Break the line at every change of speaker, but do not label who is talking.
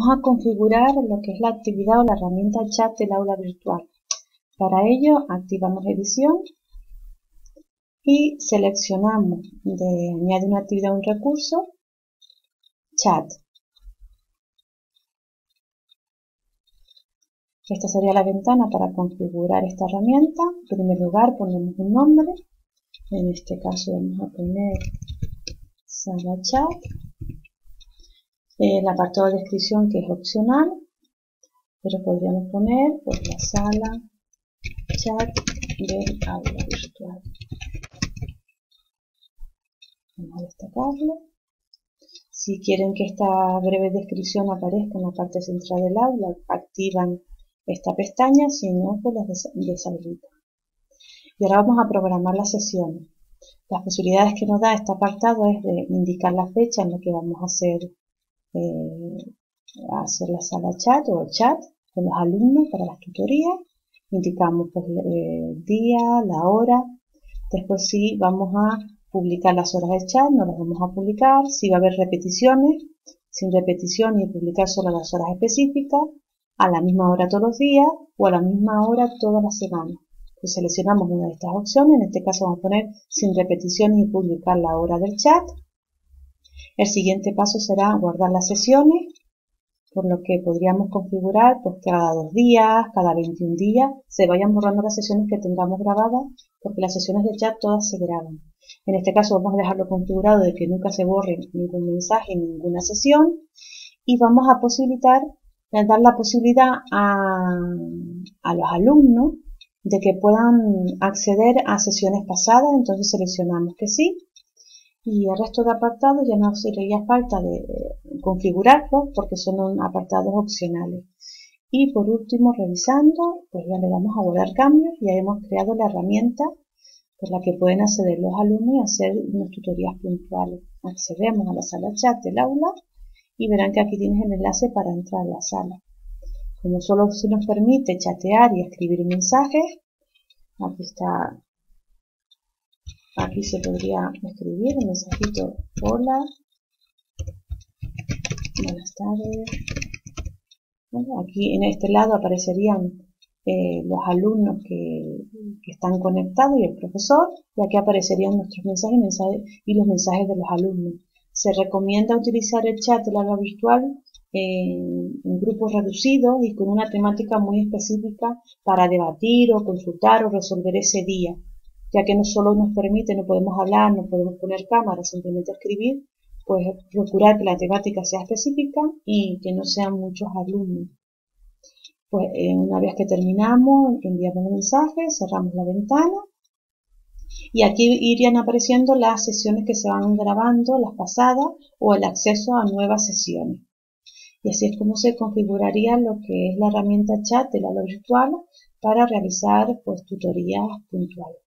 vamos a configurar lo que es la actividad o la herramienta chat del aula virtual. Para ello activamos edición y seleccionamos de añadir una actividad o un recurso, chat. Esta sería la ventana para configurar esta herramienta. En primer lugar ponemos un nombre, en este caso vamos a poner sala chat. El apartado de descripción que es opcional, pero podríamos poner pues, la sala chat del aula virtual. Vamos a destacarlo. Si quieren que esta breve descripción aparezca en la parte central del aula, activan esta pestaña, si no, pues las deshabilitan. Y ahora vamos a programar las sesiones. Las posibilidades que nos da este apartado es de indicar la fecha en la que vamos a hacer, eh, hacer la sala chat o el chat con los alumnos para las tutorías. Indicamos pues, el día, la hora. Después sí vamos a publicar las horas del chat, no las vamos a publicar. Si va a haber repeticiones, sin repetición y publicar solo las horas específicas, a la misma hora todos los días o a la misma hora todas las semanas. Pues seleccionamos una de estas opciones, en este caso vamos a poner sin repeticiones y publicar la hora del chat. El siguiente paso será guardar las sesiones, por lo que podríamos configurar pues cada dos días, cada 21 días, se vayan borrando las sesiones que tengamos grabadas, porque las sesiones de chat todas se graban. En este caso vamos a dejarlo configurado de que nunca se borre ningún mensaje, ninguna sesión y vamos a posibilitar, a dar la posibilidad a, a los alumnos de que puedan acceder a sesiones pasadas, entonces seleccionamos que sí y el resto de apartados ya no sería falta de configurarlos porque son apartados opcionales. Y por último, revisando, pues ya le damos a guardar cambios y ya hemos creado la herramienta por la que pueden acceder los alumnos y hacer unas tutorías puntuales. Accedemos a la sala chat del aula y verán que aquí tienes el enlace para entrar a la sala. Como solo se nos permite chatear y escribir mensajes, aquí está, aquí se podría escribir un mensajito, hola, buenas tardes. aquí en este lado aparecerían eh, los alumnos que, están conectados y el profesor, y aquí aparecerían nuestros mensajes, y los mensajes de los alumnos. Se recomienda utilizar el chat de la virtual en, en, grupos reducidos y con una temática muy específica para debatir o consultar o resolver ese día, ya que no solo nos permite, no podemos hablar, no podemos poner cámara, simplemente escribir, pues procurar que la temática sea específica y que no sean muchos alumnos. Pues eh, una vez que terminamos, enviamos un mensaje, cerramos la ventana y aquí irían apareciendo las sesiones que se van grabando, las pasadas o el acceso a nuevas sesiones. Y así es como se configuraría lo que es la herramienta chat del aula virtual para realizar pues, tutorías puntuales.